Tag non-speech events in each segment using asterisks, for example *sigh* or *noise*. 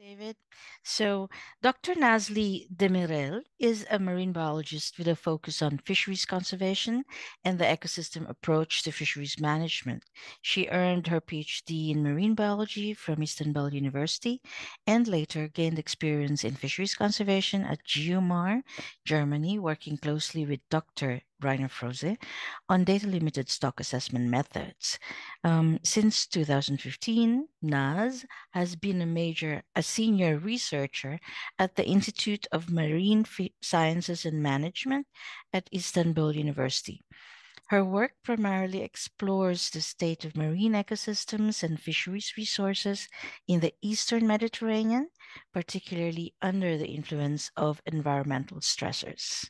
David. So, Dr. Nazli Demirel is a marine biologist with a focus on fisheries conservation and the ecosystem approach to fisheries management. She earned her PhD in marine biology from Istanbul University and later gained experience in fisheries conservation at GeoMar, Germany, working closely with Dr. Rainer Froese on data limited stock assessment methods. Um, since 2015, Naz has been a major, a senior researcher at the Institute of Marine Sciences and Management at Istanbul University. Her work primarily explores the state of marine ecosystems and fisheries resources in the Eastern Mediterranean, particularly under the influence of environmental stressors.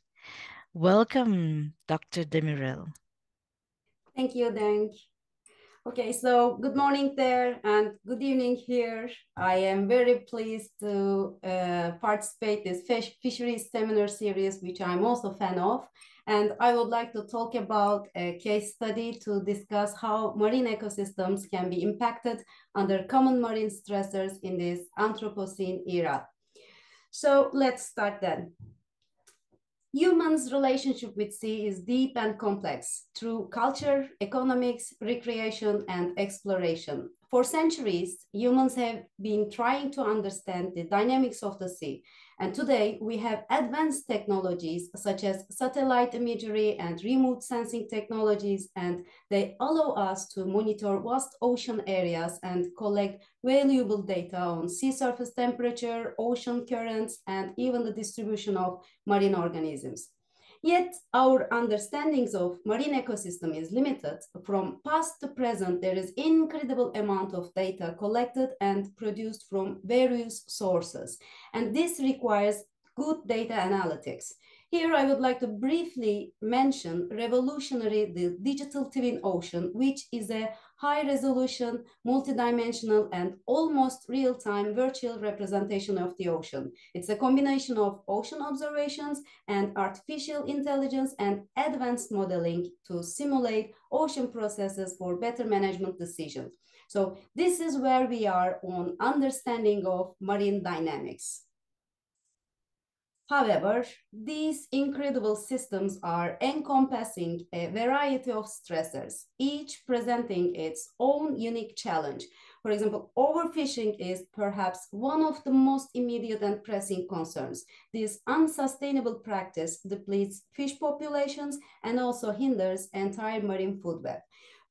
Welcome, Dr. Demirel. Thank you, Denk. Okay, so good morning there and good evening here. I am very pleased to uh, participate this fish fisheries seminar series, which I'm also a fan of. And I would like to talk about a case study to discuss how marine ecosystems can be impacted under common marine stressors in this Anthropocene era. So let's start then. Humans' relationship with sea is deep and complex through culture, economics, recreation, and exploration. For centuries, humans have been trying to understand the dynamics of the sea and today we have advanced technologies such as satellite imagery and remote sensing technologies, and they allow us to monitor vast ocean areas and collect valuable data on sea surface temperature, ocean currents, and even the distribution of marine organisms. Yet our understandings of marine ecosystem is limited. From past to present, there is incredible amount of data collected and produced from various sources. And this requires good data analytics. Here, I would like to briefly mention revolutionary the digital twin ocean, which is a high resolution, multidimensional, and almost real-time virtual representation of the ocean. It's a combination of ocean observations and artificial intelligence and advanced modeling to simulate ocean processes for better management decisions. So this is where we are on understanding of marine dynamics. However, these incredible systems are encompassing a variety of stressors, each presenting its own unique challenge. For example, overfishing is perhaps one of the most immediate and pressing concerns. This unsustainable practice depletes fish populations and also hinders entire marine food web.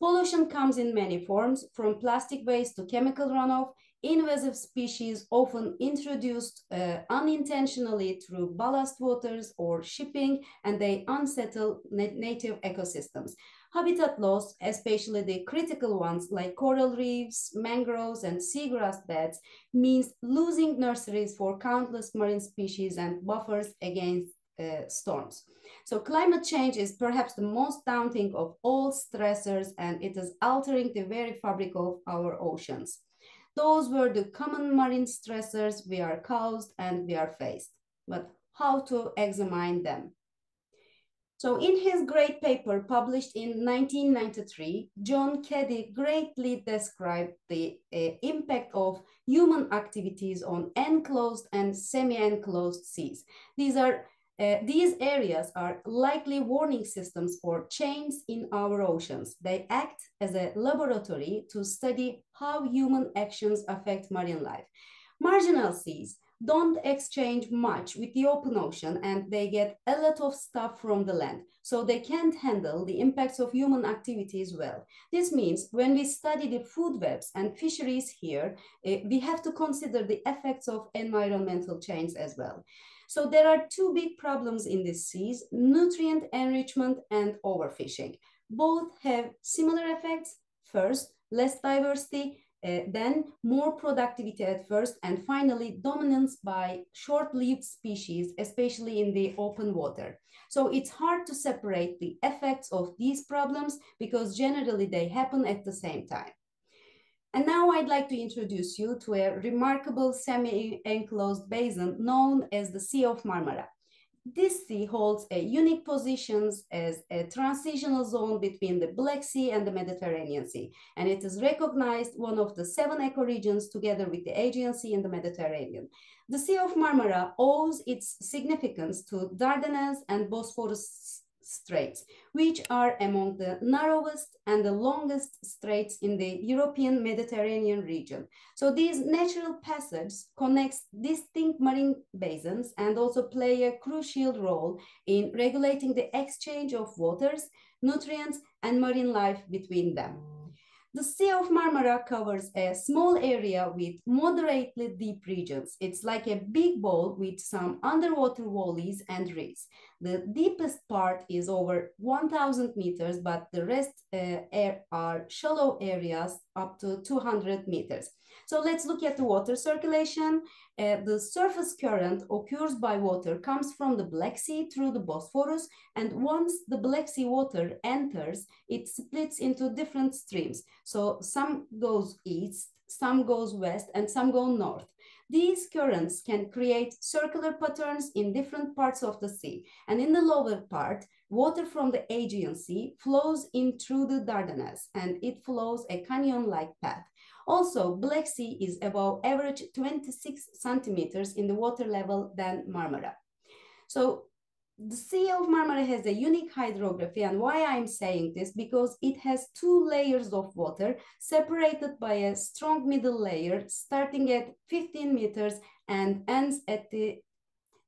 Pollution comes in many forms, from plastic waste to chemical runoff, invasive species often introduced uh, unintentionally through ballast waters or shipping, and they unsettle native ecosystems. Habitat loss, especially the critical ones like coral reefs, mangroves, and seagrass beds, means losing nurseries for countless marine species and buffers against uh, storms. So climate change is perhaps the most daunting of all stressors, and it is altering the very fabric of our oceans. Those were the common marine stressors we are caused and we are faced, but how to examine them? So in his great paper published in 1993, John Caddy greatly described the uh, impact of human activities on enclosed and semi-enclosed seas. These are uh, these areas are likely warning systems for change in our oceans. They act as a laboratory to study how human actions affect marine life. Marginal seas don't exchange much with the open ocean and they get a lot of stuff from the land. So they can't handle the impacts of human activities well. This means when we study the food webs and fisheries here, uh, we have to consider the effects of environmental change as well. So there are two big problems in these seas, nutrient enrichment and overfishing. Both have similar effects. First, less diversity, uh, then more productivity at first, and finally dominance by short-lived species, especially in the open water. So it's hard to separate the effects of these problems because generally they happen at the same time. And now I'd like to introduce you to a remarkable semi-enclosed basin known as the Sea of Marmara. this sea holds a unique positions as a transitional zone between the Black Sea and the Mediterranean Sea. And it is recognized one of the seven ecoregions together with the Aegean Sea and the Mediterranean. The Sea of Marmara owes its significance to Dardanelles and Bosphorus straits, which are among the narrowest and the longest straits in the European Mediterranean region. So these natural passages connect distinct marine basins and also play a crucial role in regulating the exchange of waters, nutrients, and marine life between them. The Sea of Marmara covers a small area with moderately deep regions. It's like a big bowl with some underwater valleys and reefs. The deepest part is over 1000 meters, but the rest uh, are shallow areas up to 200 meters. So let's look at the water circulation. Uh, the surface current occurs by water comes from the Black Sea through the Bosphorus. And once the Black Sea water enters, it splits into different streams. So some goes east, some goes west, and some go north. These currents can create circular patterns in different parts of the sea. And in the lower part, water from the Aegean Sea flows in through the Dardanelles and it flows a canyon-like path. Also, Black Sea is above average 26 centimeters in the water level than Marmara. So the Sea of Marmara has a unique hydrography and why I'm saying this because it has two layers of water separated by a strong middle layer starting at 15 meters and ends at the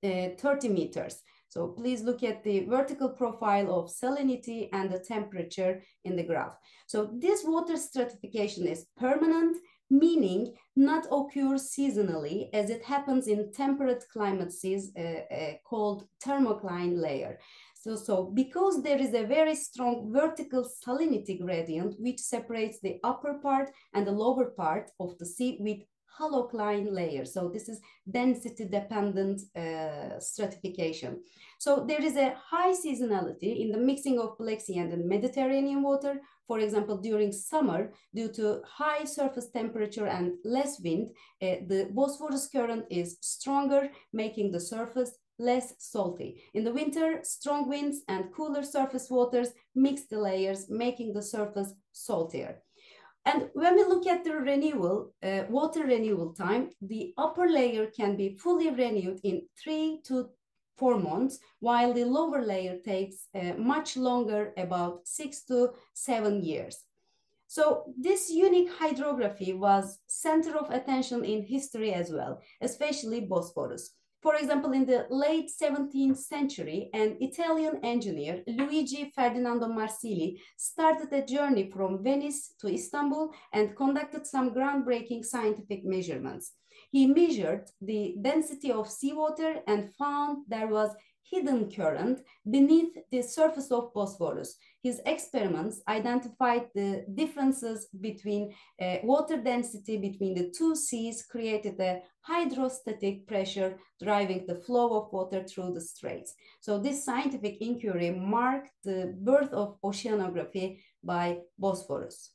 uh, 30 meters. So please look at the vertical profile of salinity and the temperature in the graph. So this water stratification is permanent, meaning not occur seasonally as it happens in temperate climate seas uh, uh, called thermocline layer. So, so because there is a very strong vertical salinity gradient which separates the upper part and the lower part of the sea with halocline layer. So this is density dependent uh, stratification. So there is a high seasonality in the mixing of Black Sea and the Mediterranean water. For example, during summer, due to high surface temperature and less wind, uh, the Bosphorus current is stronger, making the surface less salty. In the winter, strong winds and cooler surface waters mix the layers, making the surface saltier. And when we look at the renewal, uh, water renewal time, the upper layer can be fully renewed in three to four months, while the lower layer takes uh, much longer, about six to seven years. So this unique hydrography was center of attention in history as well, especially Bosphorus. For example, in the late 17th century, an Italian engineer, Luigi Ferdinando Marsili, started a journey from Venice to Istanbul and conducted some groundbreaking scientific measurements. He measured the density of seawater and found there was hidden current beneath the surface of Bosphorus. His experiments identified the differences between uh, water density between the two seas created a hydrostatic pressure driving the flow of water through the straits. So this scientific inquiry marked the birth of oceanography by Bosphorus.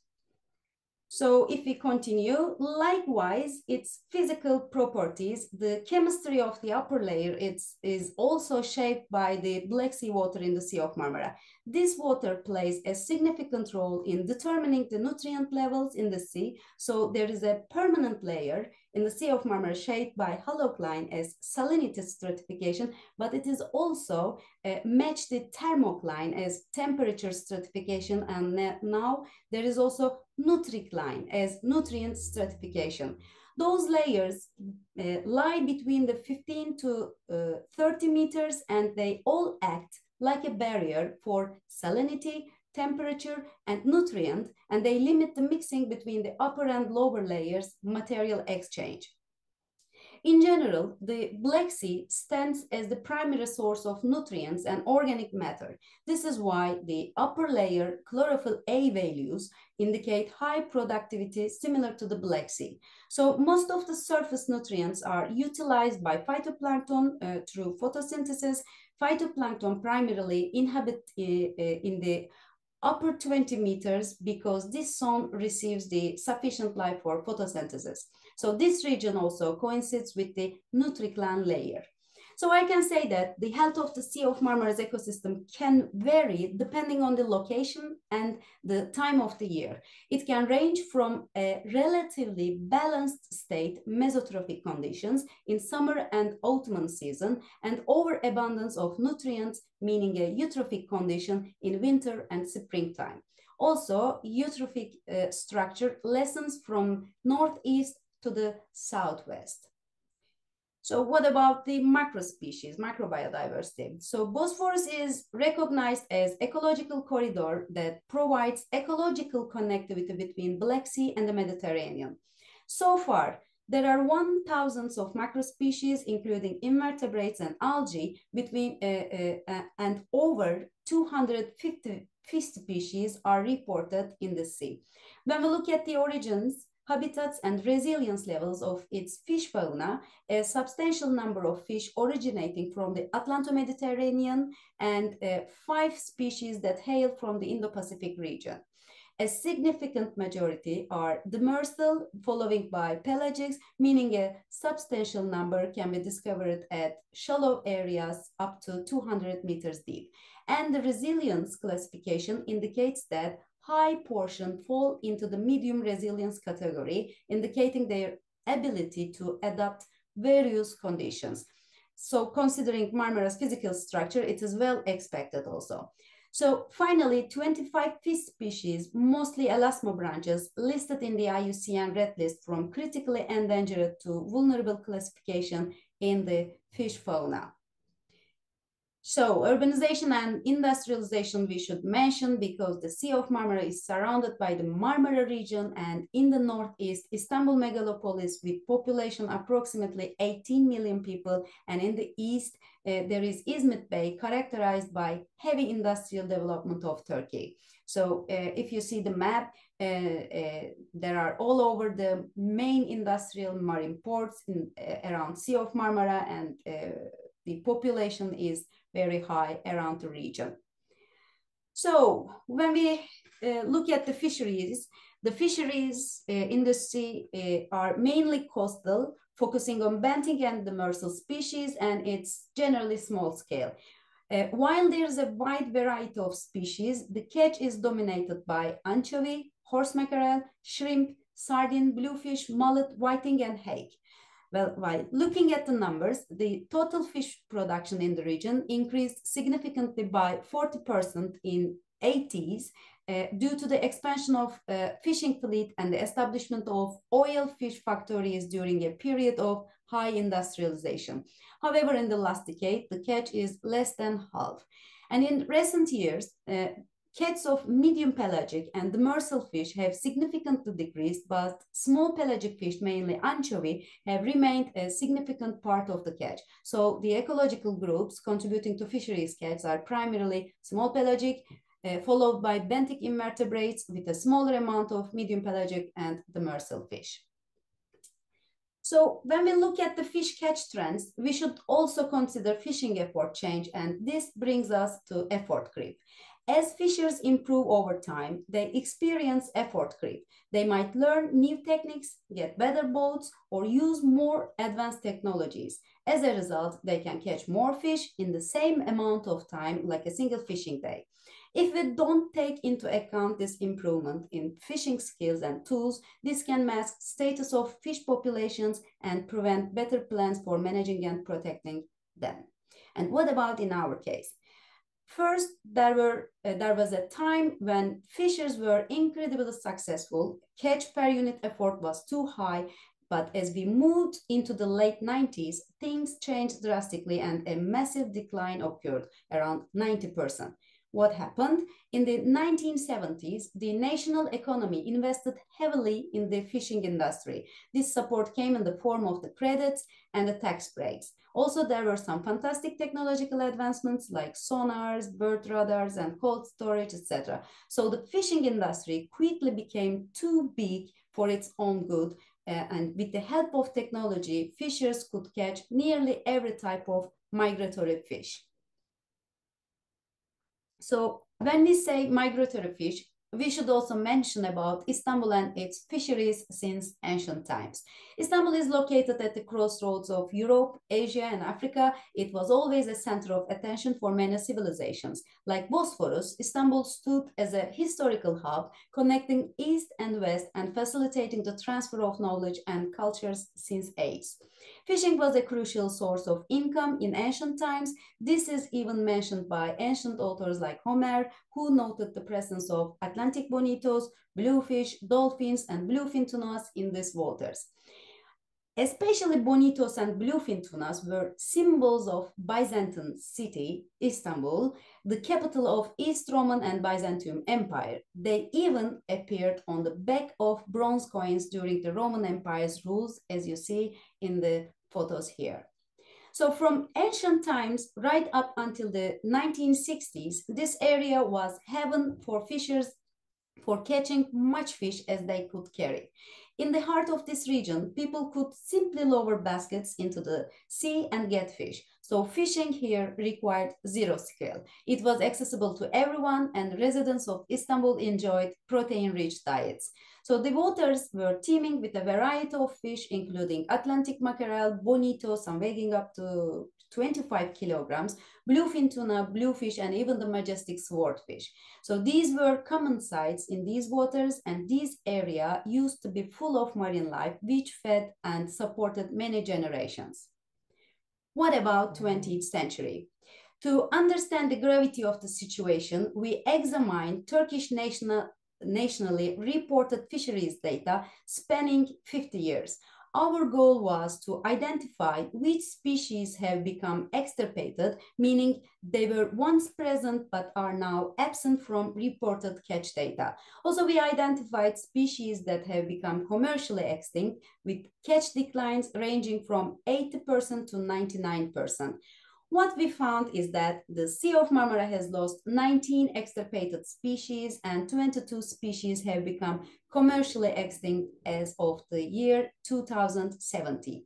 So if we continue, likewise, its physical properties, the chemistry of the upper layer it's, is also shaped by the Black Sea water in the Sea of Marmara. This water plays a significant role in determining the nutrient levels in the sea. So there is a permanent layer in the Sea of Marmara shaped by halocline as salinity stratification, but it is also uh, matched the thermocline as temperature stratification. And now there is also nutricline as nutrient stratification. Those layers uh, lie between the 15 to uh, 30 meters and they all act like a barrier for salinity, temperature, and nutrient, and they limit the mixing between the upper and lower layers material exchange. In general, the Black Sea stands as the primary source of nutrients and organic matter. This is why the upper layer chlorophyll A values indicate high productivity similar to the Black Sea. So most of the surface nutrients are utilized by phytoplankton uh, through photosynthesis. Phytoplankton primarily inhabit uh, uh in the upper 20 meters because this zone receives the sufficient light for photosynthesis. So this region also coincides with the nutricline layer. So I can say that the health of the Sea of Marmara's ecosystem can vary depending on the location and the time of the year. It can range from a relatively balanced state, mesotrophic conditions in summer and autumn season, and overabundance of nutrients, meaning a eutrophic condition in winter and springtime. Also, eutrophic uh, structure lessens from northeast to the southwest. So what about the macro species, macro biodiversity? So Bosphorus is recognized as ecological corridor that provides ecological connectivity between Black Sea and the Mediterranean. So far, there are 1,000 of macro species, including invertebrates and algae, between uh, uh, uh, and over 250 fish species are reported in the sea. When we look at the origins, habitats and resilience levels of its fish fauna, a substantial number of fish originating from the Atlanto-Mediterranean and uh, five species that hail from the Indo-Pacific region. A significant majority are demersal, following by pelagics, meaning a substantial number can be discovered at shallow areas up to 200 meters deep. And the resilience classification indicates that high portion fall into the medium resilience category, indicating their ability to adapt various conditions. So considering Marmara's physical structure, it is well expected also. So finally, 25 fish species, mostly elasmobranchs, listed in the IUCN Red List from critically endangered to vulnerable classification in the fish fauna. So urbanization and industrialization we should mention because the Sea of Marmara is surrounded by the Marmara region and in the northeast, Istanbul megalopolis with population approximately 18 million people and in the east, uh, there is Izmit Bay characterized by heavy industrial development of Turkey. So uh, if you see the map, uh, uh there are all over the main industrial marine ports in, uh, around Sea of Marmara and uh, the population is very high around the region. So when we uh, look at the fisheries, the fisheries uh, industry uh, are mainly coastal, focusing on benthic and demersal species, and it's generally small scale. Uh, while there's a wide variety of species, the catch is dominated by anchovy, horse mackerel, shrimp, sardine, bluefish, mullet, whiting, and hake. Well, while looking at the numbers, the total fish production in the region increased significantly by 40% in 80s uh, due to the expansion of uh, fishing fleet and the establishment of oil fish factories during a period of high industrialization. However, in the last decade, the catch is less than half. And in recent years, uh, Catch of medium pelagic and demersal fish have significantly decreased, but small pelagic fish, mainly anchovy, have remained a significant part of the catch. So the ecological groups contributing to fisheries catch are primarily small pelagic, uh, followed by benthic invertebrates with a smaller amount of medium pelagic and demersal fish. So when we look at the fish catch trends, we should also consider fishing effort change, and this brings us to effort creep. As fishers improve over time, they experience effort creep. They might learn new techniques, get better boats, or use more advanced technologies. As a result, they can catch more fish in the same amount of time, like a single fishing day. If we don't take into account this improvement in fishing skills and tools, this can mask status of fish populations and prevent better plans for managing and protecting them. And what about in our case? First, there, were, uh, there was a time when fishers were incredibly successful. Catch per unit effort was too high, but as we moved into the late 90s, things changed drastically and a massive decline occurred, around 90%. What happened? In the 1970s, the national economy invested heavily in the fishing industry. This support came in the form of the credits and the tax breaks. Also, there were some fantastic technological advancements like sonars, bird radars, and cold storage, etc. So the fishing industry quickly became too big for its own good. Uh, and with the help of technology, fishers could catch nearly every type of migratory fish. So when we say migratory fish, we should also mention about Istanbul and its fisheries since ancient times. Istanbul is located at the crossroads of Europe, Asia, and Africa. It was always a center of attention for many civilizations. Like Bosphorus, Istanbul stood as a historical hub connecting East and West and facilitating the transfer of knowledge and cultures since ages. Fishing was a crucial source of income in ancient times. This is even mentioned by ancient authors like Homer, who noted the presence of Atlantic bonitos, bluefish, dolphins, and bluefin tunas in these waters. Especially bonitos and bluefin tunas were symbols of Byzantine city, Istanbul, the capital of East Roman and Byzantium Empire. They even appeared on the back of bronze coins during the Roman Empire's rules, as you see in the photos here. So from ancient times right up until the 1960s, this area was heaven for fishers for catching much fish as they could carry. In the heart of this region, people could simply lower baskets into the sea and get fish. So fishing here required zero skill. It was accessible to everyone and residents of Istanbul enjoyed protein-rich diets. So the waters were teeming with a variety of fish, including Atlantic mackerel, bonito, some weighing up to 25 kilograms, bluefin tuna, bluefish, and even the majestic swordfish. So these were common sights in these waters, and this area used to be full of marine life, which fed and supported many generations. What about 20th century? To understand the gravity of the situation, we examined Turkish national, nationally reported fisheries data spanning 50 years. Our goal was to identify which species have become extirpated, meaning they were once present but are now absent from reported catch data. Also, we identified species that have become commercially extinct with catch declines ranging from 80% to 99%. What we found is that the Sea of Marmara has lost 19 extirpated species and 22 species have become commercially extinct as of the year 2070.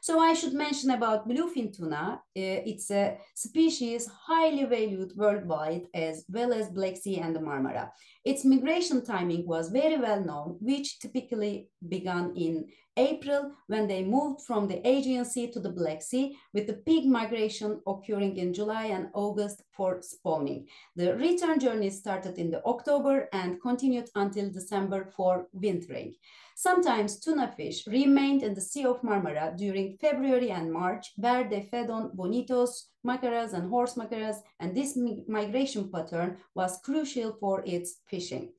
So I should mention about bluefin tuna. Uh, it's a species highly valued worldwide as well as Black Sea and the Marmara. Its migration timing was very well known, which typically began in April when they moved from the Aegean Sea to the Black Sea, with the peak migration occurring in July and August for spawning. The return journey started in the October and continued until December for wintering. Sometimes tuna fish remained in the Sea of Marmara during February and March, where they fed on bonitos, mackerels, and horse mackerels, and this migration pattern was crucial for its fishing.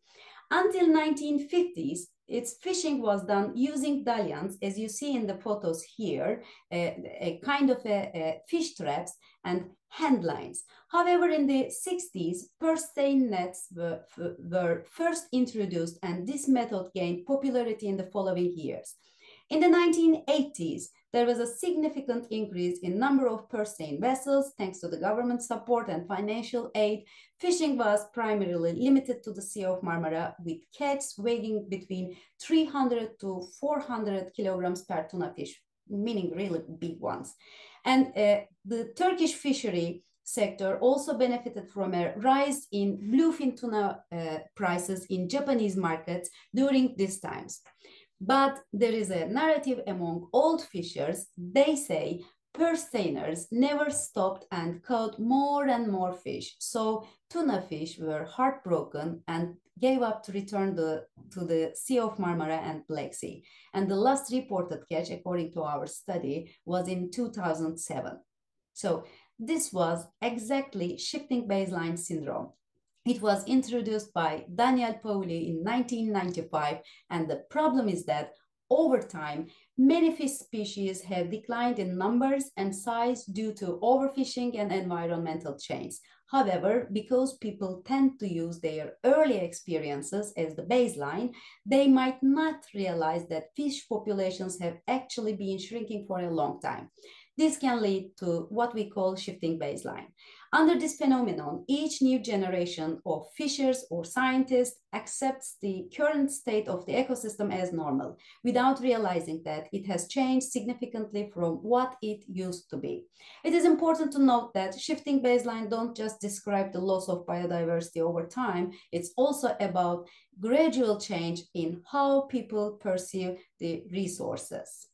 Until 1950s, its fishing was done using dalyans, as you see in the photos here, a, a kind of a, a fish traps and hand lines. However, in the 60s, purse seine nets were, were first introduced and this method gained popularity in the following years. In the 1980s, there was a significant increase in number of purse seine vessels thanks to the government support and financial aid. Fishing was primarily limited to the Sea of Marmara with catch weighing between 300 to 400 kilograms per tuna fish, meaning really big ones. And uh, the Turkish fishery sector also benefited from a rise in bluefin tuna uh, prices in Japanese markets during these times. But there is a narrative among old fishers. They say purse seiners never stopped and caught more and more fish. So tuna fish were heartbroken and gave up to return the, to the Sea of Marmara and Black Sea. And the last reported catch, according to our study, was in 2007. So this was exactly shifting baseline syndrome. It was introduced by Daniel Pauly in 1995, and the problem is that over time, many fish species have declined in numbers and size due to overfishing and environmental change. However, because people tend to use their early experiences as the baseline, they might not realize that fish populations have actually been shrinking for a long time. This can lead to what we call shifting baseline. Under this phenomenon, each new generation of fishers or scientists accepts the current state of the ecosystem as normal without realizing that it has changed significantly from what it used to be. It is important to note that shifting baseline don't just describe the loss of biodiversity over time, it's also about gradual change in how people perceive the resources.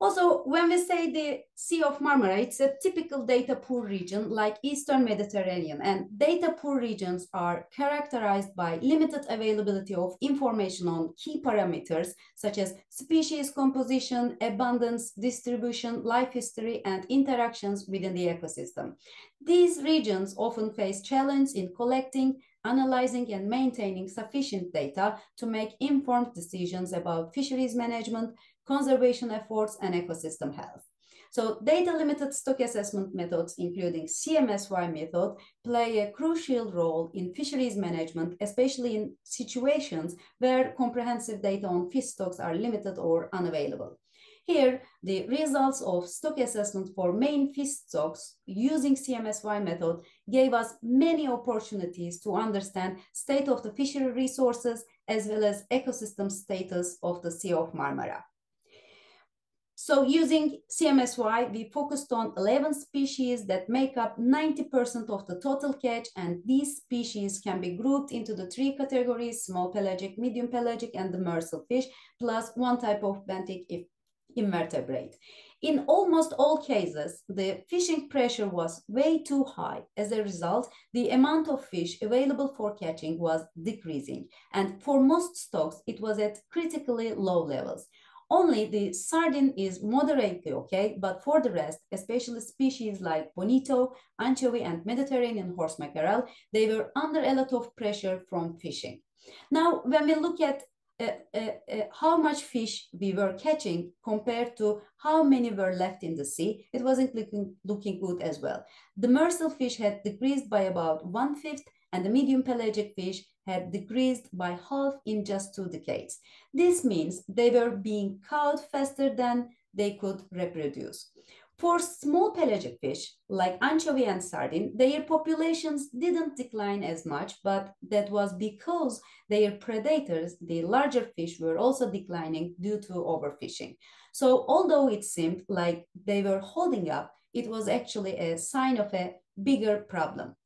Also, when we say the Sea of Marmara, it's a typical data poor region like Eastern Mediterranean. And data poor regions are characterized by limited availability of information on key parameters such as species composition, abundance, distribution, life history, and interactions within the ecosystem. These regions often face challenge in collecting, analyzing and maintaining sufficient data to make informed decisions about fisheries management, conservation efforts, and ecosystem health. So data-limited stock assessment methods, including CMSY method, play a crucial role in fisheries management, especially in situations where comprehensive data on fish stocks are limited or unavailable. Here, the results of stock assessment for main fish stocks using CMSY method gave us many opportunities to understand state of the fishery resources as well as ecosystem status of the Sea of Marmara. So using CMSY, we focused on 11 species that make up 90% of the total catch, and these species can be grouped into the three categories, small pelagic, medium pelagic, and demersal fish, plus one type of benthic invertebrate. In almost all cases, the fishing pressure was way too high. As a result, the amount of fish available for catching was decreasing. And for most stocks, it was at critically low levels. Only the sardine is moderately okay, but for the rest, especially species like bonito, anchovy, and Mediterranean horse mackerel, they were under a lot of pressure from fishing. Now, when we look at uh, uh, uh, how much fish we were catching compared to how many were left in the sea, it wasn't looking, looking good as well. The demersal fish had decreased by about one fifth, and the medium pelagic fish had decreased by half in just two decades. This means they were being caught faster than they could reproduce. For small pelagic fish like anchovy and sardine, their populations didn't decline as much, but that was because their predators, the larger fish, were also declining due to overfishing. So although it seemed like they were holding up, it was actually a sign of a bigger problem.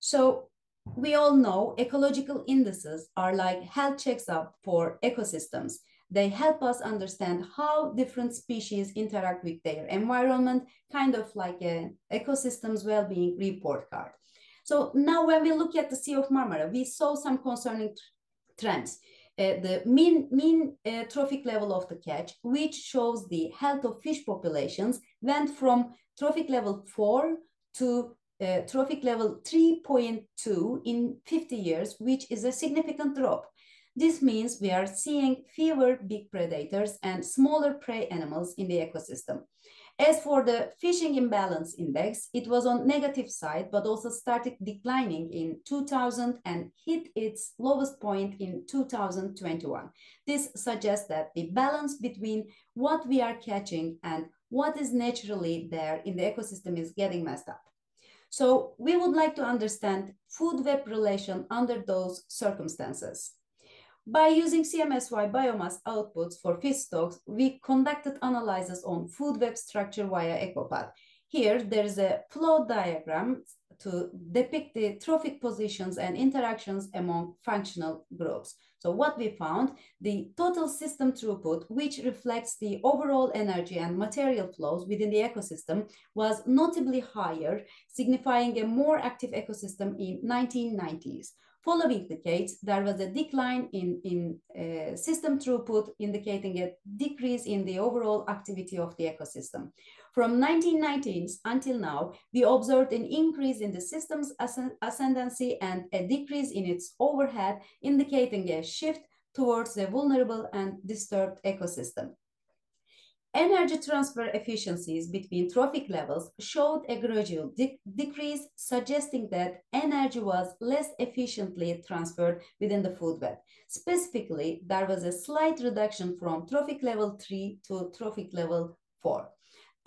So we all know ecological indices are like health checks up for ecosystems. They help us understand how different species interact with their environment, kind of like an ecosystem's well-being report card. So now when we look at the Sea of Marmara, we saw some concerning trends. Uh, the mean, mean uh, trophic level of the catch, which shows the health of fish populations, went from trophic level 4 to uh, trophic level 3.2 in 50 years, which is a significant drop. This means we are seeing fewer big predators and smaller prey animals in the ecosystem. As for the fishing imbalance index, it was on negative side, but also started declining in 2000 and hit its lowest point in 2021. This suggests that the balance between what we are catching and what is naturally there in the ecosystem is getting messed up. So we would like to understand food web relation under those circumstances. By using CMSY biomass outputs for fish stocks, we conducted analysis on food web structure via EcoPath. Here, there is a flow diagram to depict the trophic positions and interactions among functional groups. So what we found, the total system throughput, which reflects the overall energy and material flows within the ecosystem, was notably higher, signifying a more active ecosystem in 1990s. Following decades, there was a decline in, in uh, system throughput, indicating a decrease in the overall activity of the ecosystem. From 1990s until now, we observed an increase in the system's ascendency and a decrease in its overhead, indicating a shift towards a vulnerable and disturbed ecosystem. Energy transfer efficiencies between trophic levels showed a gradual de decrease, suggesting that energy was less efficiently transferred within the food web. Specifically, there was a slight reduction from trophic level 3 to trophic level 4.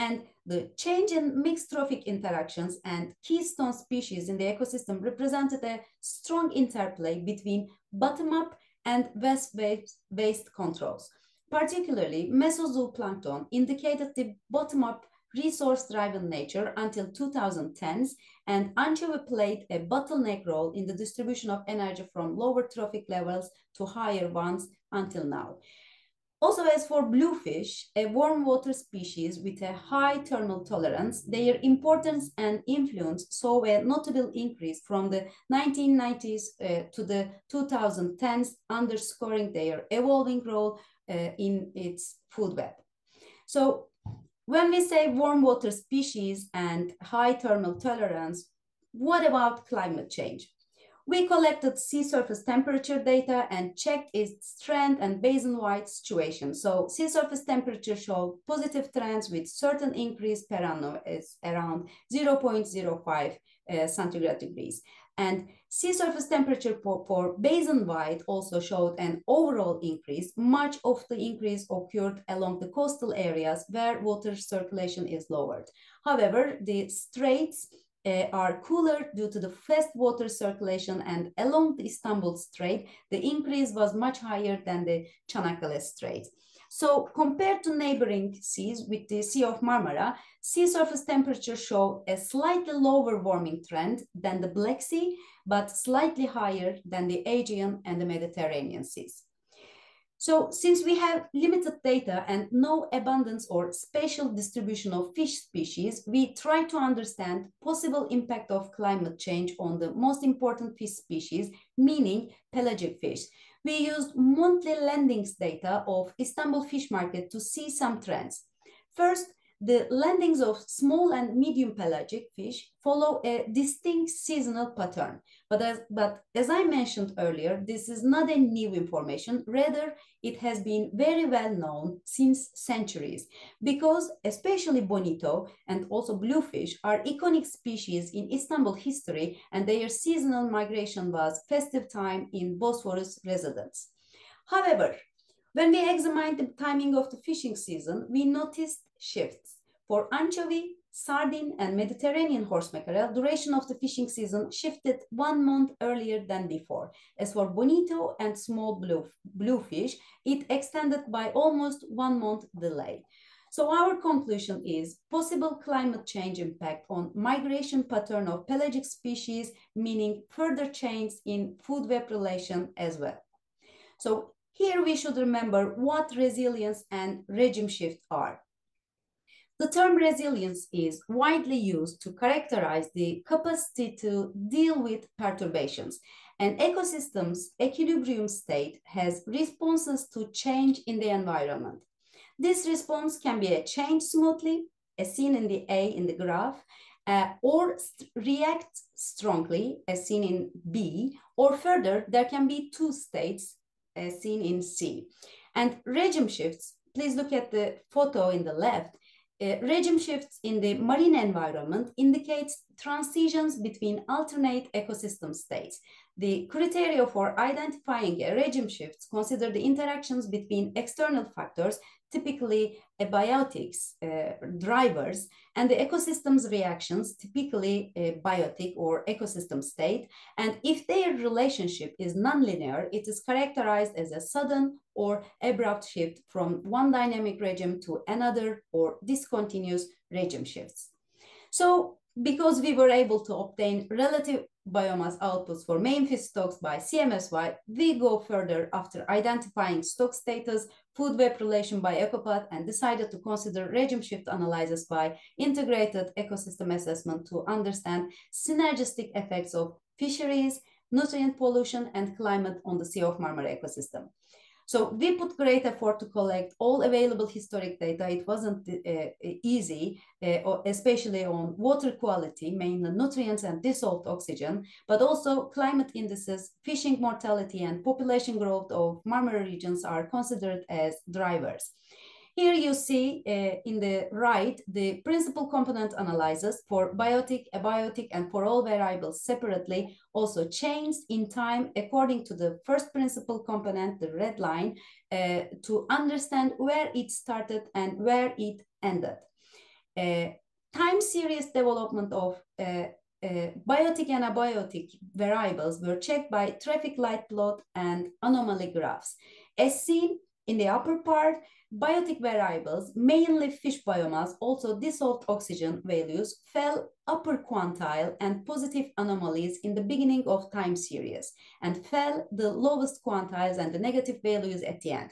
And the change in mixed trophic interactions and keystone species in the ecosystem represented a strong interplay between bottom-up and wasp-waist controls. Particularly, mesozooplankton indicated the bottom-up resource-driven nature until 2010s, and anchovy played a bottleneck role in the distribution of energy from lower trophic levels to higher ones until now. Also, as for bluefish, a warm water species with a high thermal tolerance, their importance and influence saw a notable increase from the 1990s uh, to the 2010s, underscoring their evolving role uh, in its food web. So when we say warm water species and high thermal tolerance, what about climate change? We collected sea surface temperature data and checked its trend and basin-wide situation. So sea surface temperature showed positive trends with certain increase per annum is around 0.05 uh, centigrade degrees. And sea surface temperature for, for basin-wide also showed an overall increase. Much of the increase occurred along the coastal areas where water circulation is lowered. However, the straits uh, are cooler due to the fast water circulation and along the Istanbul Strait, the increase was much higher than the Çanakkale Strait. So compared to neighboring seas with the Sea of Marmara, sea surface temperature show a slightly lower warming trend than the Black Sea, but slightly higher than the Aegean and the Mediterranean seas. So since we have limited data and no abundance or spatial distribution of fish species, we try to understand possible impact of climate change on the most important fish species, meaning pelagic fish. We used monthly landings data of Istanbul Fish Market to see some trends. First, the landings of small and medium pelagic fish follow a distinct seasonal pattern. But as, but as I mentioned earlier, this is not a new information. Rather, it has been very well known since centuries because especially bonito and also bluefish are iconic species in Istanbul history and their seasonal migration was festive time in Bosphorus residents. However, when we examined the timing of the fishing season, we noticed shifts. For anchovy, sardine, and Mediterranean horse mackerel, duration of the fishing season shifted one month earlier than before. As for bonito and small blue, bluefish, it extended by almost one month delay. So our conclusion is possible climate change impact on migration pattern of pelagic species, meaning further change in food web relation as well. So here we should remember what resilience and regime shift are. The term resilience is widely used to characterize the capacity to deal with perturbations. An ecosystem's equilibrium state has responses to change in the environment. This response can be a change smoothly, as seen in the A in the graph, uh, or st react strongly, as seen in B, or further, there can be two states, as seen in C. And regime shifts, please look at the photo in the left, regime shifts in the marine environment indicates transitions between alternate ecosystem states. The criteria for identifying a regime shifts consider the interactions between external factors, typically abiotics, uh, drivers, and the ecosystem's reactions, typically a biotic or ecosystem state. And if their relationship is nonlinear, it is characterized as a sudden or abrupt shift from one dynamic regime to another or discontinuous regime shifts. So because we were able to obtain relative biomass outputs for main fish stocks by CMSY, we go further after identifying stock status, food web relation by ecopath, and decided to consider regime shift analysis by integrated ecosystem assessment to understand synergistic effects of fisheries, nutrient pollution, and climate on the Sea of Marmara ecosystem. So we put great effort to collect all available historic data. It wasn't uh, easy, uh, especially on water quality, mainly nutrients and dissolved oxygen, but also climate indices, fishing mortality, and population growth of Marmara regions are considered as drivers. Here you see uh, in the right the principal component analysis for biotic, abiotic, and for all variables separately also changed in time according to the first principal component, the red line, uh, to understand where it started and where it ended. Uh, time series development of uh, uh, biotic and abiotic variables were checked by traffic light plot and anomaly graphs. As seen in the upper part, biotic variables, mainly fish biomass, also dissolved oxygen values, fell upper quantile and positive anomalies in the beginning of time series and fell the lowest quantiles and the negative values at the end.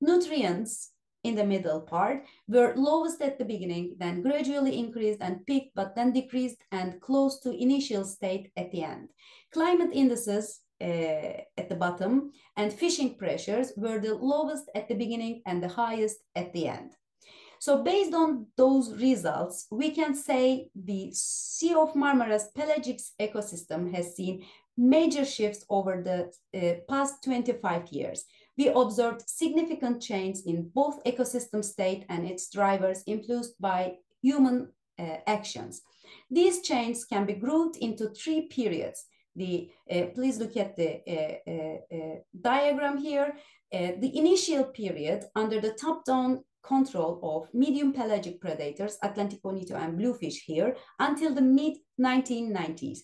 Nutrients in the middle part were lowest at the beginning, then gradually increased and peaked, but then decreased and close to initial state at the end. Climate indices at the bottom and fishing pressures were the lowest at the beginning and the highest at the end. So based on those results, we can say the Sea of Marmara's pelagic ecosystem has seen major shifts over the uh, past 25 years. We observed significant change in both ecosystem state and its drivers influenced by human uh, actions. These changes can be grouped into three periods. The, uh, please look at the uh, uh, diagram here. the initial period under the top-down control of medium pelagic predators, Atlantic bonito and bluefish here, until the mid-1990s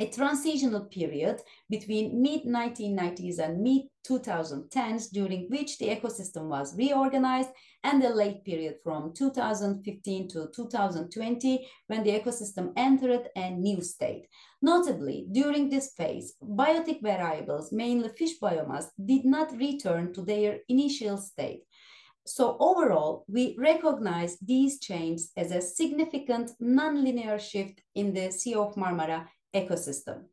a transitional period between mid-1990s and mid-2010s during which the ecosystem was reorganized and the late period from 2015 to 2020 when the ecosystem entered a new state. Notably, during this phase, biotic variables, mainly fish biomass, did not return to their initial state. So overall, we recognize these changes as a significant nonlinear shift in the Sea of Marmara ecosystem.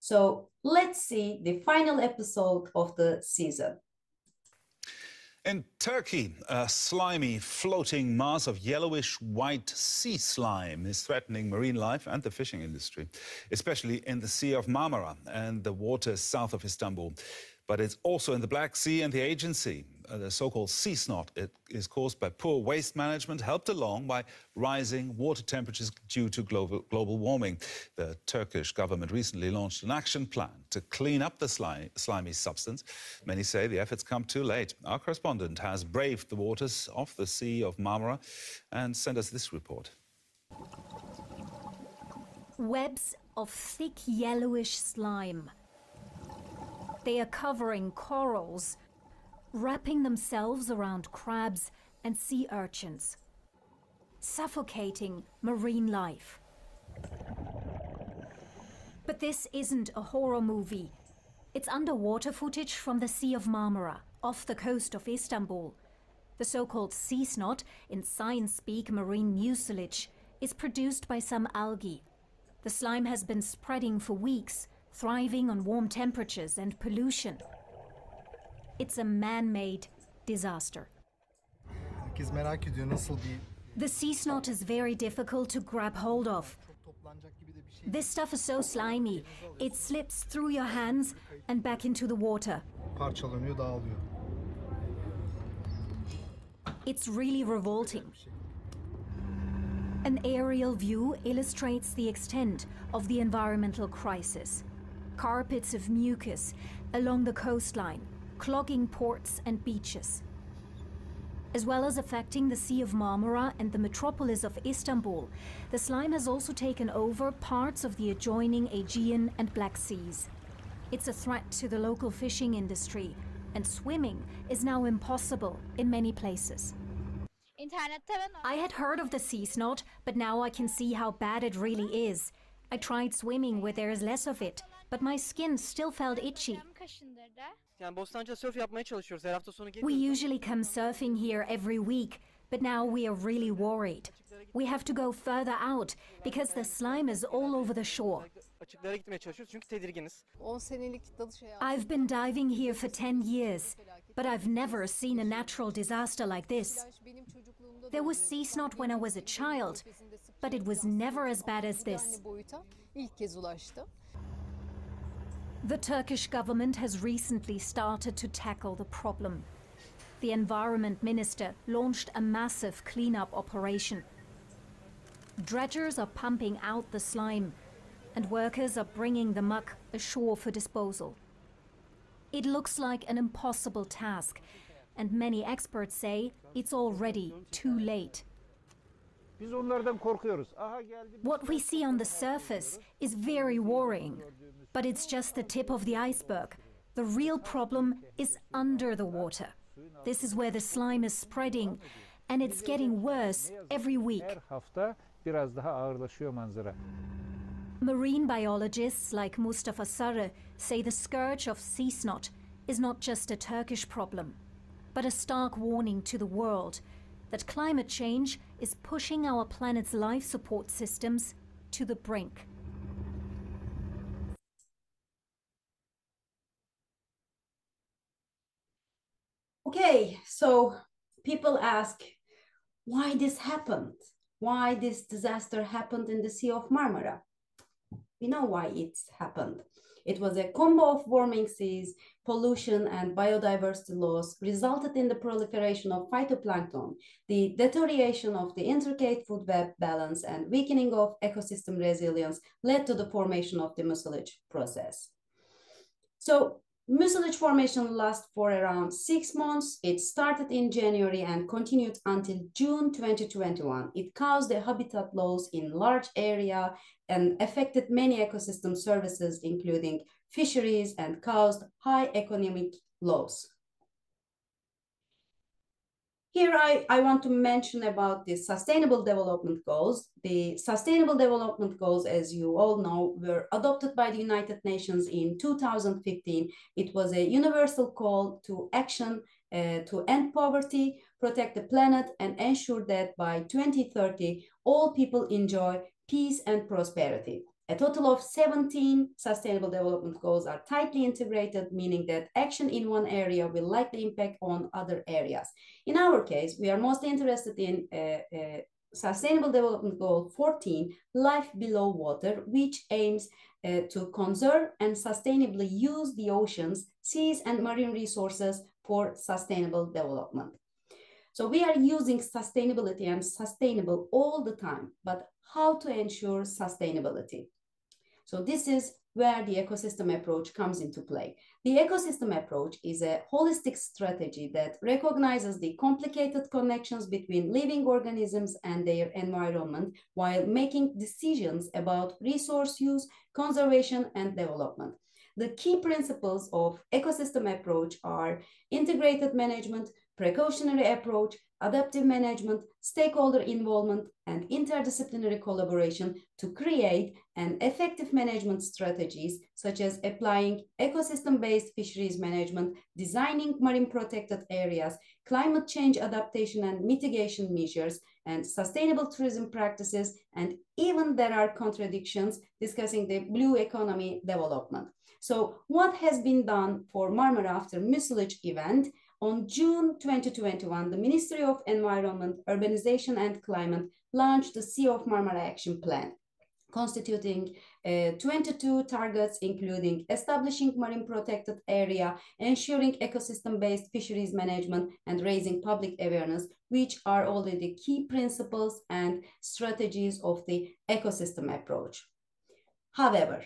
So let's see the final episode of the season. In Turkey, a slimy floating mass of yellowish white sea slime is threatening marine life and the fishing industry, especially in the Sea of Marmara and the waters south of Istanbul. But it's also in the Black Sea and the Sea. Uh, the so-called sea snot it is caused by poor waste management, helped along by rising water temperatures due to global, global warming. The Turkish government recently launched an action plan to clean up the slimy, slimy substance. Many say the efforts come too late. Our correspondent has braved the waters of the Sea of Marmara and sent us this report. Webs of thick yellowish slime. They are covering corals wrapping themselves around crabs and sea urchins, suffocating marine life. But this isn't a horror movie. It's underwater footage from the Sea of Marmara, off the coast of Istanbul. The so-called sea snot, in science speak marine mucilage, is produced by some algae. The slime has been spreading for weeks, thriving on warm temperatures and pollution. It's a man-made disaster. The sea snot is very difficult to grab hold of. This stuff is so slimy, it slips through your hands and back into the water. It's really revolting. An aerial view illustrates the extent of the environmental crisis. Carpets of mucus along the coastline, clogging ports and beaches. As well as affecting the Sea of Marmara and the metropolis of Istanbul, the slime has also taken over parts of the adjoining Aegean and Black Seas. It's a threat to the local fishing industry, and swimming is now impossible in many places. I had heard of the sea snot, but now I can see how bad it really is. I tried swimming where there is less of it, but my skin still felt itchy. We usually come surfing here every week, but now we are really worried. We have to go further out because the slime is all over the shore. I've been diving here for 10 years, but I've never seen a natural disaster like this. There was sea snot when I was a child, but it was never as bad as this. The Turkish government has recently started to tackle the problem. the Environment Minister launched a massive cleanup operation. Dredgers are pumping out the slime, and workers are bringing the muck ashore for disposal. It looks like an impossible task, and many experts say it's already too late. Biz onlardan korkuyoruz. Aha geldi. What we see on the surface is very worrying, but it's just the tip of the iceberg. The real problem is under the water. This is where the slime is spreading, and it's getting worse every week. Her hafta biraz daha ağırlaşıyor manzara. Marine biologists like Mustafa Sarı say the scourge of sea snot is not just a Turkish problem, but a stark warning to the world that climate change is pushing our planet's life support systems to the brink. Okay, so people ask why this happened, why this disaster happened in the Sea of Marmara. We know why it's happened. It was a combo of warming seas, pollution, and biodiversity loss resulted in the proliferation of phytoplankton, the deterioration of the intricate food web balance, and weakening of ecosystem resilience led to the formation of the mucilage process. So Mucilage formation lasts for around six months. It started in January and continued until June 2021. It caused a habitat loss in large area and affected many ecosystem services, including fisheries, and caused high economic loss. Here I, I want to mention about the Sustainable Development Goals. The Sustainable Development Goals, as you all know, were adopted by the United Nations in 2015. It was a universal call to action uh, to end poverty, protect the planet, and ensure that by 2030, all people enjoy peace and prosperity. A total of 17 sustainable development goals are tightly integrated, meaning that action in one area will likely impact on other areas. In our case, we are most interested in uh, uh, Sustainable Development Goal 14, Life Below Water, which aims uh, to conserve and sustainably use the oceans, seas, and marine resources for sustainable development. So we are using sustainability and sustainable all the time, but how to ensure sustainability? So this is where the ecosystem approach comes into play. The ecosystem approach is a holistic strategy that recognizes the complicated connections between living organisms and their environment while making decisions about resource use, conservation, and development. The key principles of ecosystem approach are integrated management, precautionary approach, adaptive management, stakeholder involvement, and interdisciplinary collaboration to create an effective management strategies such as applying ecosystem-based fisheries management, designing marine protected areas, climate change adaptation and mitigation measures, and sustainable tourism practices, and even there are contradictions discussing the blue economy development. So what has been done for Marmara after mucilage event? On June 2021, the Ministry of Environment, Urbanization and Climate launched the Sea of Marmara Action Plan, constituting uh, 22 targets, including establishing marine protected area, ensuring ecosystem-based fisheries management, and raising public awareness, which are already the key principles and strategies of the ecosystem approach. However,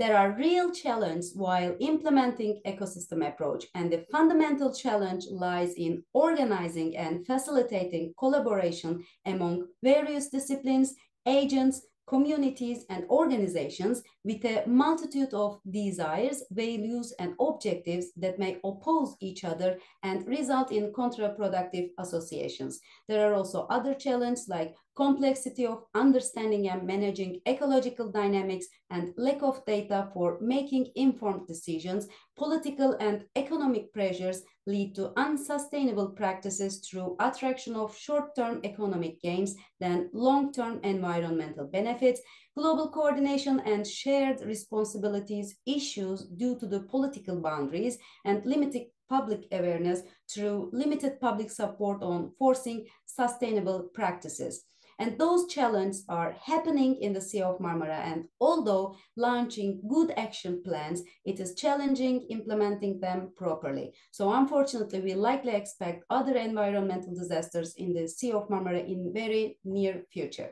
there are real challenges while implementing ecosystem approach and the fundamental challenge lies in organizing and facilitating collaboration among various disciplines, agents, communities and organizations with a multitude of desires, values, and objectives that may oppose each other and result in counterproductive associations. There are also other challenges like complexity of understanding and managing ecological dynamics and lack of data for making informed decisions, political and economic pressures lead to unsustainable practices through attraction of short-term economic gains than long-term environmental benefits, global coordination and shared responsibilities issues due to the political boundaries and limited public awareness through limited public support on forcing sustainable practices. And those challenges are happening in the Sea of Marmara. And although launching good action plans, it is challenging implementing them properly. So unfortunately, we likely expect other environmental disasters in the Sea of Marmara in very near future.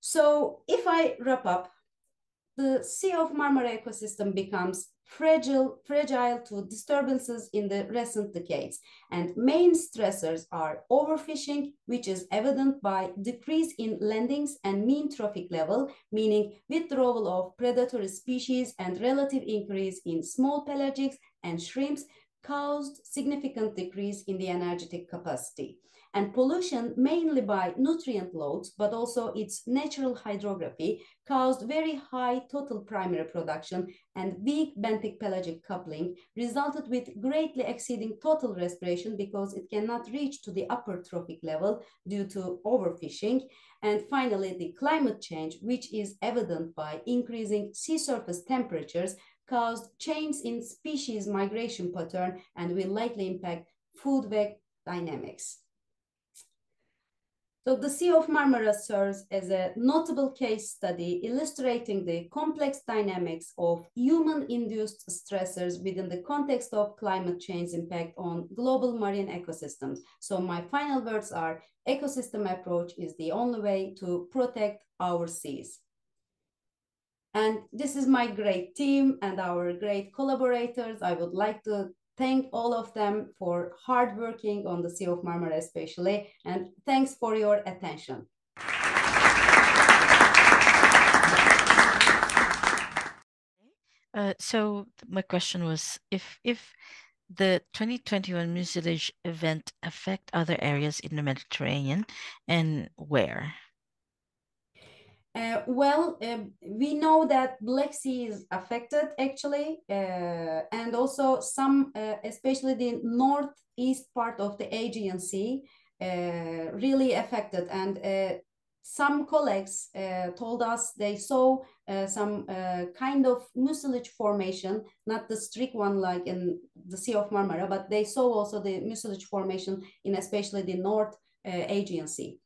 So if I wrap up, the Sea of Marmara ecosystem becomes fragile, fragile to disturbances in the recent decades. And main stressors are overfishing, which is evident by decrease in landings and mean trophic level, meaning withdrawal of predatory species and relative increase in small pelagics and shrimps caused significant decrease in the energetic capacity and pollution mainly by nutrient loads, but also its natural hydrography caused very high total primary production and weak benthic pelagic coupling resulted with greatly exceeding total respiration because it cannot reach to the upper trophic level due to overfishing. And finally, the climate change, which is evident by increasing sea surface temperatures, caused change in species migration pattern and will likely impact food web dynamics. So the Sea of Marmara serves as a notable case study illustrating the complex dynamics of human-induced stressors within the context of climate change impact on global marine ecosystems. So my final words are, ecosystem approach is the only way to protect our seas. And this is my great team and our great collaborators. I would like to thank all of them for hard working on the Sea of Marmara especially, and thanks for your attention. Uh, so my question was if if the 2021 mucilage event affect other areas in the Mediterranean and where? Uh, well, uh, we know that Black Sea is affected actually, uh, and also some, uh, especially the northeast part of the Aegean Sea, uh, really affected. And some colleagues told us they saw some kind of mucilage formation, not the strict one like in the Sea of Marmara, but they saw also the mucilage formation in especially the North Aegean Sea.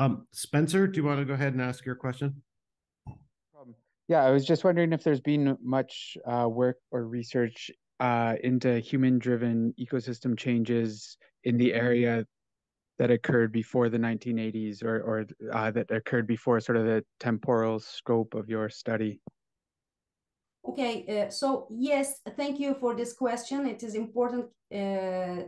Um, Spencer, do you want to go ahead and ask your question? Um, yeah, I was just wondering if there's been much uh, work or research uh, into human-driven ecosystem changes in the area that occurred before the 1980s or, or uh, that occurred before sort of the temporal scope of your study? Okay, uh, so yes, thank you for this question. It is important. Uh,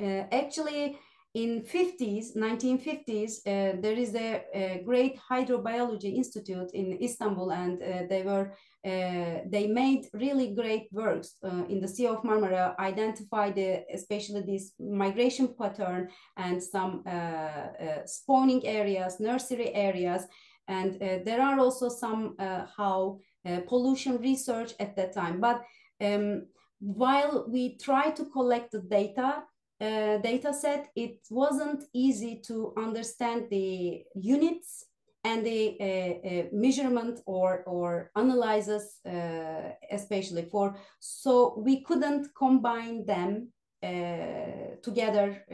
uh, actually, in 50s 1950s uh, there is a, a, great hydrobiology institute in istanbul and uh, they were uh, they made really great works uh, in the sea of marmara identify the especially this migration pattern and some uh, uh, spawning areas nursery areas. And there are also some how pollution research at that time. But um, while we try to collect the data uh, data set, it wasn't easy to understand the units and the uh, uh, measurement or, or analyzes, uh, especially for, so we couldn't combine them uh, together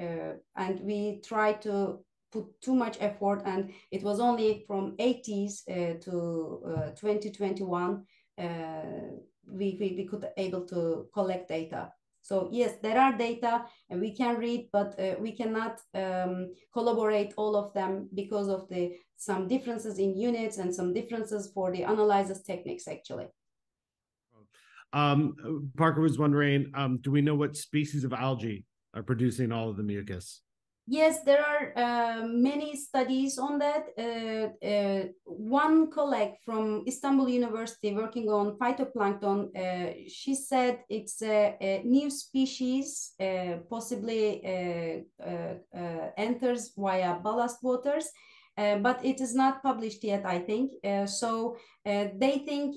and we tried to put too much effort and it was only from 80s to 2021 we, we, we could able to collect data. So yes, there are data and we can read, but uh, we cannot um, collaborate all of them because of the some differences in units and some differences for the analysis techniques actually. Um, Parker was wondering, um, do we know what species of algae are producing all of the mucus? Yes, there are uh, many studies on that. Uh, uh, one colleague from Istanbul University working on phytoplankton, uh, she said it's a, a new species, uh, possibly uh, enters via ballast waters. but it is not published yet, I think. so they think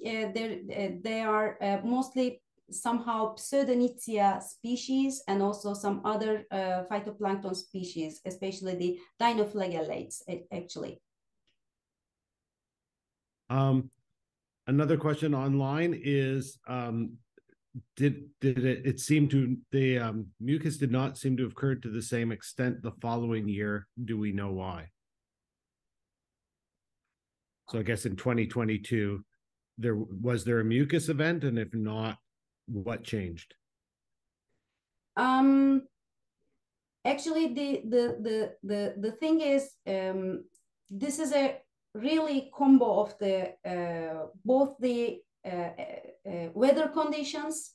they are mostly somehow Pseudo-nitzschia species and also some other uh, phytoplankton species, especially the dinoflagellates, actually. Um, another question online is, um, did did it it seemed to the um, mucus did not seem to have occurred to the same extent the following year. Do we know why? So I guess in 2022, there was there a mucus event, and if not, what changed? Um, actually, the the the the the thing is, um, this is a really combo of the uh, both the uh, uh, uh weather conditions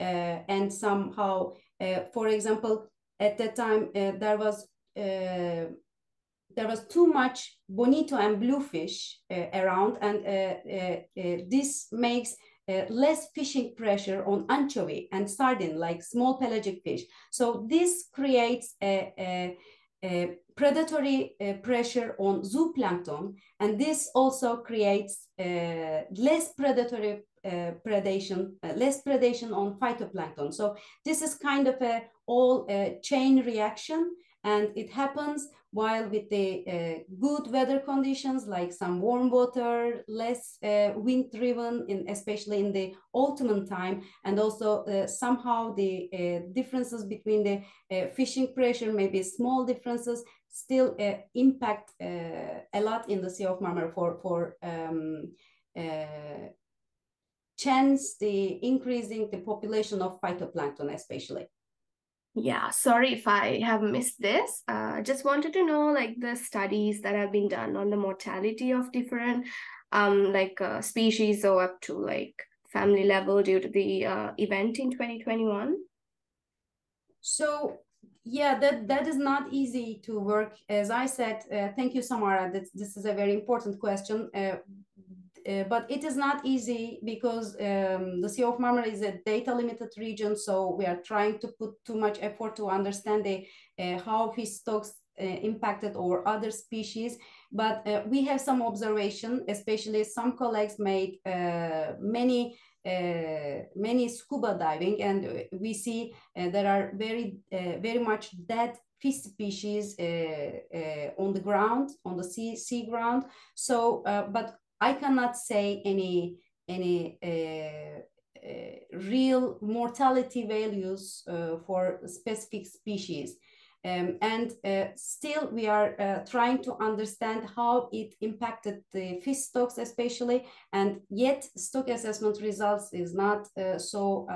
uh, and somehow, uh, for example, at that time there was there was too much bonito and bluefish around, and this makes less fishing pressure on anchovy and sardine, like small pelagic fish. So this creates a, a, a predatory pressure on zooplankton, and this also creates less predatory uh, predation, uh, less predation on phytoplankton. So this is kind of a all uh, chain reaction and it happens while with the uh, good weather conditions like some warm water less uh, wind driven in especially in the autumn time and also uh, somehow the uh, differences between the uh, fishing pressure maybe small differences still uh, impact a lot in the sea of marmara for for um, chance the increasing the population of phytoplankton especially yeah, sorry if I have missed this. Uh, just wanted to know like the studies that have been done on the mortality of different um like uh, species or up to like family level due to the uh, event in 2021. So yeah, that that is not easy to work. As I said, uh, thank you, Samara. That this is a very important question. Uh, but it is not easy because um, the Sea of Marmara is a data limited region. So we are trying to put too much effort to understand the, uh, how fish stocks uh, impacted or other species. But uh, we have some observation, especially some colleagues make uh, many uh, many scuba diving and we see there are very very much dead fish species on the ground, on the sea, sea ground. So, but I cannot say any any uh, uh, real mortality values uh, for specific species. Um, and uh, still we are uh, trying to understand how it impacted the fish stocks especially and yet stock assessment results is not so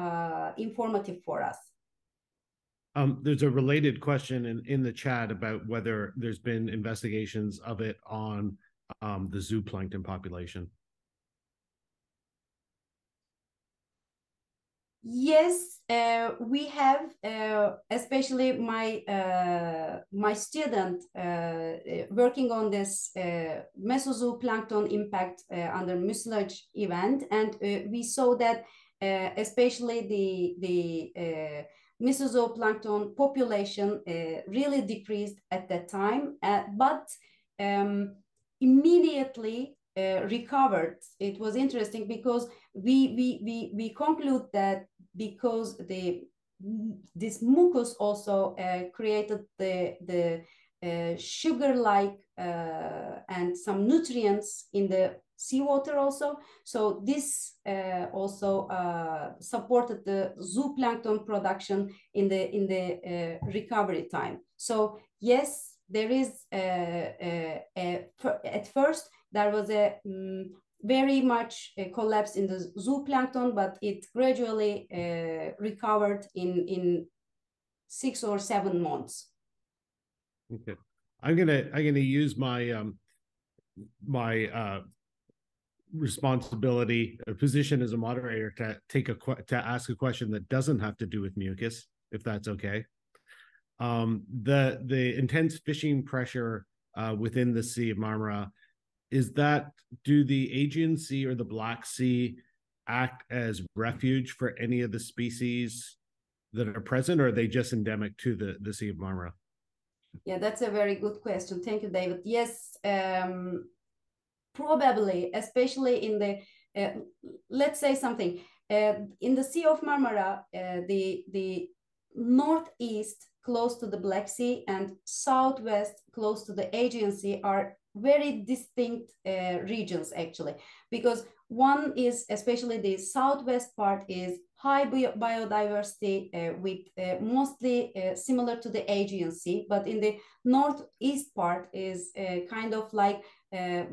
informative for us um, there's a related question in, in the chat about whether there's been investigations of it on um, the zooplankton population? Yes, uh, we have, uh, especially my uh, my student uh, working on this uh, mesozooplankton impact uh, under mucilage event, and we saw that especially the the mesozooplankton population really decreased at that time, but um, immediately uh, recovered. It was interesting because we, we, we, we conclude that because the this mucus also uh, created the, the uh, sugar-like uh, and some nutrients in the seawater also. So this uh, also uh, supported the zooplankton production in the in the recovery time. So yes, there is a, a, at first there was a um, very much collapse in the zooplankton, but it gradually uh, recovered in in six or seven months. Okay, I'm gonna I'm gonna use my um my uh responsibility a position as a moderator to take a to ask a question that doesn't have to do with mucus, if that's okay um, the the intense fishing pressure uh, within the Sea of Marmara is that do the Aegean Sea or the Black Sea act as refuge for any of the species that are present, or are they just endemic to the the Sea of Marmara? Yeah, that's a very good question. Thank you, David. Yes, um, probably, especially in the uh, let's say something uh, in the Sea of Marmara, uh, the the northeast close to the Black Sea and southwest close to the Aegean Sea are very distinct uh, regions actually. Because one is especially the southwest part is high biodiversity uh, with uh, mostly uh, similar to the Aegean Sea, but in the northeast part is uh, kind of like uh,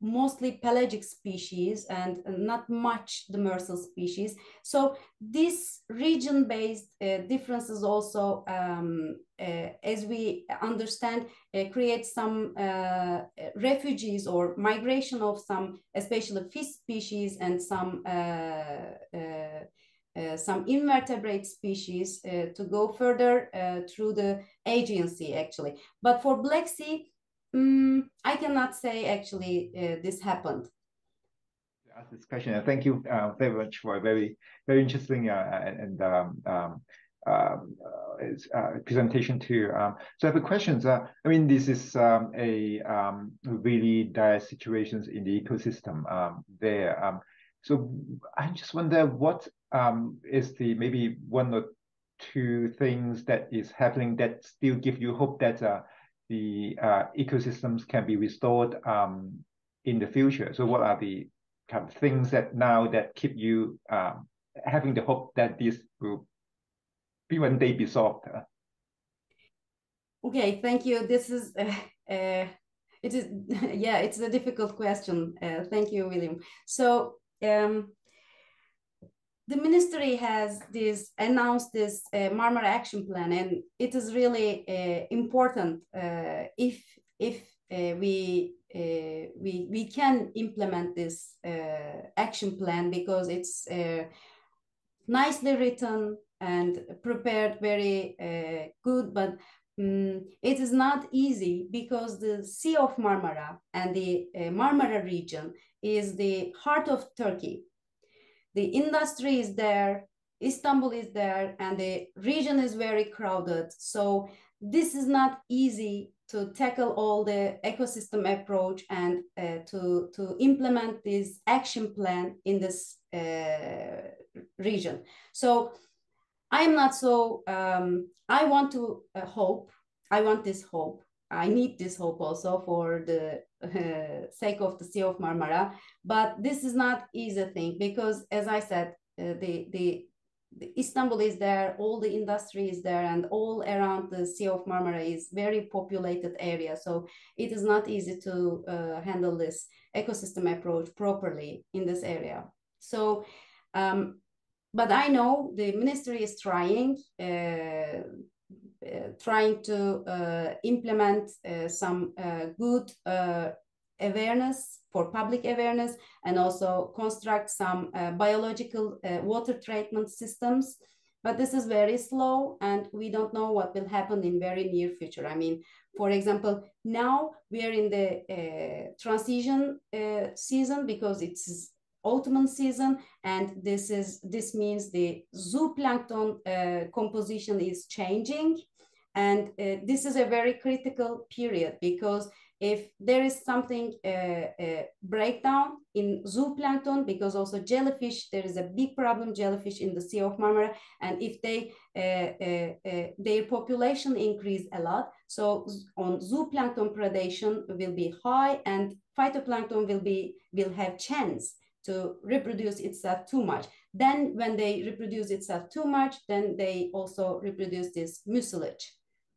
mostly pelagic species and not much demersal species. So this region-based uh, differences also, um, uh, as we understand, uh, create some uh, refugees or migration of some, especially fish species and some some invertebrate species to go further through the Sea, actually. But for Black Sea, Mm, I cannot say actually uh, this happened. Ask this question. Thank you uh, very much for a very very interesting uh, and um, um, um uh, uh, presentation too. Um, so I have a question. Uh, I mean, this is um, a um, really dire situations in the ecosystem um, there. Um, so I just wonder what um, is the maybe one or two things that is happening that still give you hope that uh, the uh, ecosystems can be restored um, in the future. So what are the kind of things that now that keep you um, having the hope that this will be one day be solved? Okay, thank you. This is uh, uh, it is *laughs* yeah, it's a difficult question. Uh, thank you, William. So um, the ministry has this announced this uh, Marmara action plan, and it is really uh, important uh, if if uh, we uh, we we can implement this uh, action plan because it's nicely written and prepared, very good, but. Um, it is not easy because the Sea of Marmara and the Marmara region is the heart of Turkey the industry is there, Istanbul is there, and the region is very crowded. So this is not easy to tackle all the ecosystem approach and uh, to, to implement this action plan in this uh, region. So I'm not so, um, I want to uh, hope, I want this hope I need this hope also for the uh, *laughs* sake of the Sea of Marmara. But this is not easy thing because, as I said, uh, the, the, the Istanbul is there, all the industry is there, and all around the Sea of Marmara is very populated area. So it is not easy to uh, handle this ecosystem approach properly in this area. So, um, but I know the ministry is trying. Uh, trying to uh, implement uh, some good awareness for public awareness and also construct some biological water treatment systems. But this is very slow and we don't know what will happen in very near future. I mean for example now we are in the uh, transition uh, season because it's autumn season and this is this means the zooplankton uh, composition is changing. And uh, this is a very critical period because if there is something uh, uh, breakdown in zooplankton, because also jellyfish, there is a big problem jellyfish in the Sea of Marmara, and if they uh, uh, their population increase a lot, so on zooplankton predation will be high, and phytoplankton will be will have chance to reproduce itself too much. Then when they reproduce itself too much, then they also reproduce this mucilage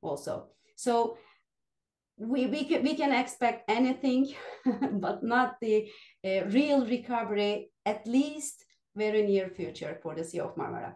also. So we, we, can, we can expect anything, *laughs* but not the uh, real recovery, at least very near future for the Sea of Marmara.